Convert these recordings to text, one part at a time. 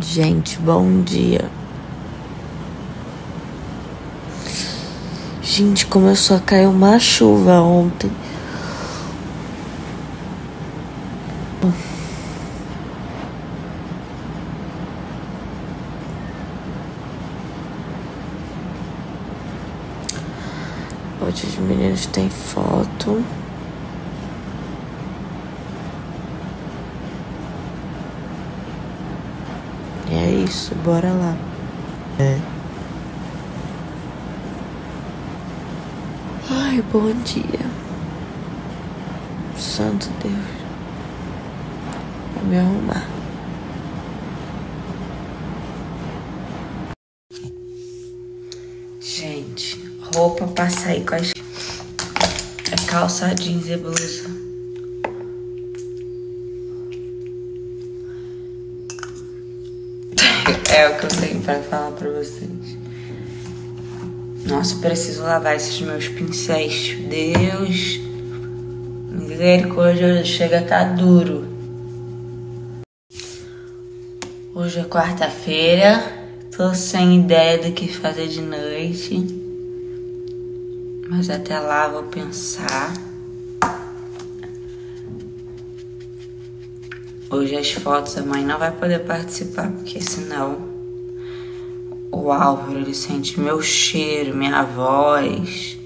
Gente, bom dia. Gente, começou a cair uma chuva ontem. Hoje os meninos têm foto. Isso, bora lá. É. Ai, bom dia. Santo Deus. Vou me arrumar. Gente, roupa pra sair com as. É calça jeans e blusa. É o que eu tenho pra falar pra vocês. Nossa, preciso lavar esses meus pincéis. Deus. Misericórdia, chega a tá duro. Hoje é quarta-feira. Tô sem ideia do que fazer de noite. Mas até lá vou pensar. Hoje as fotos a mãe não vai poder participar, porque senão o Álvaro ele sente meu cheiro, minha voz,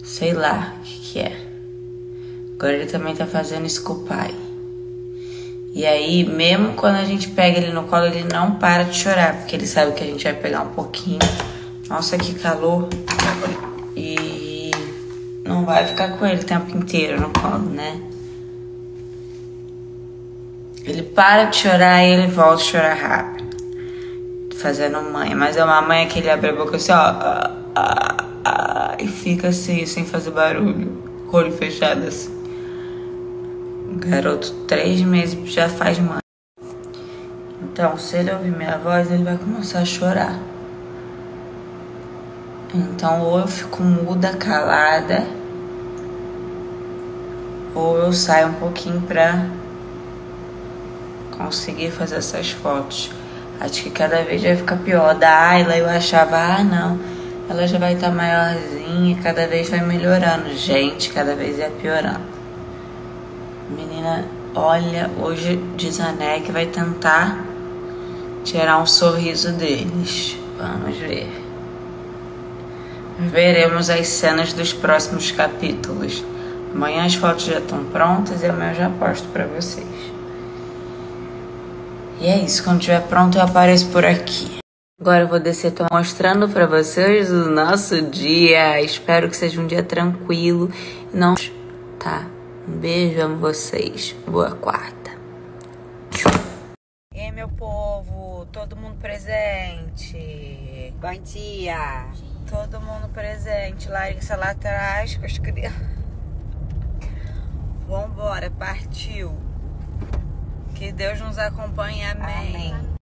sei lá o que, que é. Agora ele também tá fazendo isso com o pai. E aí, mesmo quando a gente pega ele no colo, ele não para de chorar, porque ele sabe que a gente vai pegar um pouquinho. Nossa, que calor. E não vai ficar com ele o tempo inteiro no colo, né? Ele para de chorar e ele volta a chorar rápido. Fazendo mãe. Mas é uma mãe que ele abre a boca assim, ó. Ah, ah, ah, e fica assim, sem fazer barulho. Com o olho fechado assim. Garoto, três meses, já faz mãe. Então, se ele ouvir minha voz, ele vai começar a chorar. Então, ou eu fico muda, calada, ou eu saio um pouquinho pra conseguir fazer essas fotos. Acho que cada vez vai ficar pior. Da Ayla eu achava, ah não, ela já vai estar tá maiorzinha, cada vez vai melhorando. Gente, cada vez é piorando. Menina, olha, hoje diz a Né que vai tentar tirar um sorriso deles. Vamos ver. Veremos as cenas dos próximos capítulos. Amanhã as fotos já estão prontas e amanhã eu já posto para vocês. E é isso, quando estiver pronto eu apareço por aqui. Agora eu vou descer, tô mostrando para vocês o nosso dia. Espero que seja um dia tranquilo. Não, tá? Um beijo, amo vocês. Boa quarta. E aí, meu povo, todo mundo presente. Bom dia. Todo mundo presente. Larissa lá atrás com as crianças. Vambora, partiu. Que Deus nos acompanhe. Amém. Amém.